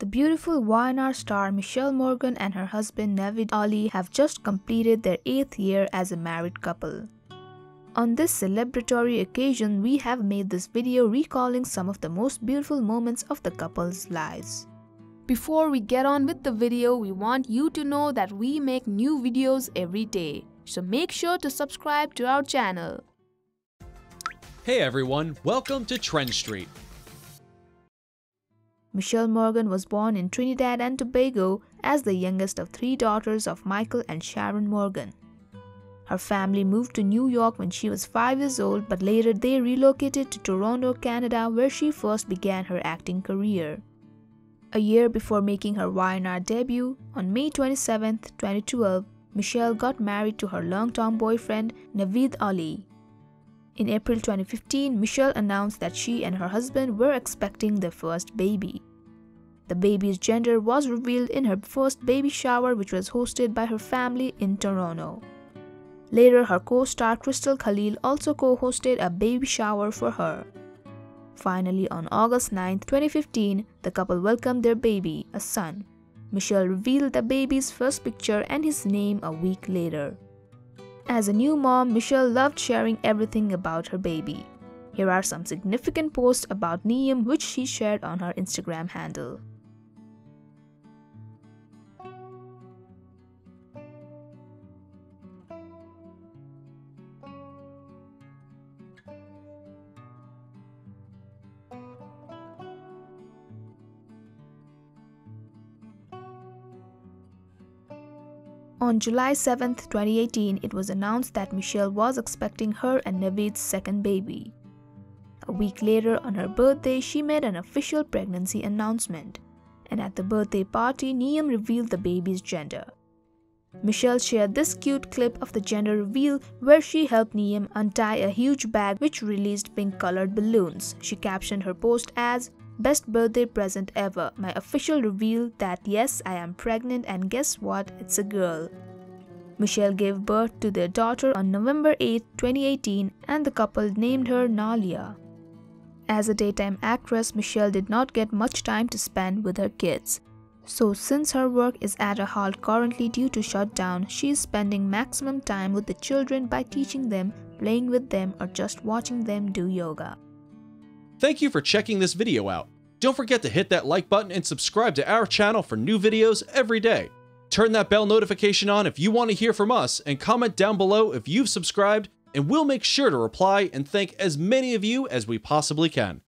The beautiful Y&R star Mishael Morgan and her husband Navid Ali have just completed their eighth year as a married couple. On this celebratory occasion, we have made this video recalling some of the most beautiful moments of the couple's lives. Before we get on with the video, we want you to know that we make new videos every day, so make sure to subscribe to our channel. Hey everyone, welcome to Trend Street. Mishael Morgan was born in Trinidad and Tobago as the youngest of three daughters of Michael and Sharon Morgan. Her family moved to New York when she was 5 years old, but later they relocated to Toronto, Canada, where she first began her acting career. A year before making her Y&R debut, on May 27, 2012, Mishael got married to her long-term boyfriend Navid Ali. In April 2015, Mishael announced that she and her husband were expecting their first baby. The baby's gender was revealed in her first baby shower, which was hosted by her family in Toronto. Later, her co star Christel Khalil also co hosted a baby shower for her. Finally, on August 9, 2015, the couple welcomed their baby, a son. Mishael revealed the baby's first picture and his name a week later. As a new mom, Mishael loved sharing everything about her baby. Here are some significant posts about Niam which she shared on her Instagram handle. On July 7, 2018, it was announced that Mishael was expecting her and Navid's second baby. A week later, on her birthday, she made an official pregnancy announcement, and at the birthday party, Niam revealed the baby's gender. Mishael shared this cute clip of the gender reveal where she helped Niam untie a huge bag which released pink colored balloons. She captioned her post as, Best birthday present ever. My official reveal that yes, I am pregnant and guess what? It's a girl. Mishael gave birth to their daughter on November 8, 2018 and the couple named her Nalia. As a daytime actress, Mishael did not get much time to spend with her kids. So since her work is at a halt currently due to shutdown, she is spending maximum time with the children by teaching them, playing with them or just watching them do yoga. Thank you for checking this video out. Don't forget to hit that like button and subscribe to our channel for new videos every day. Turn that bell notification on if you want to hear from us and comment down below if you've subscribed and we'll make sure to reply and thank as many of you as we possibly can.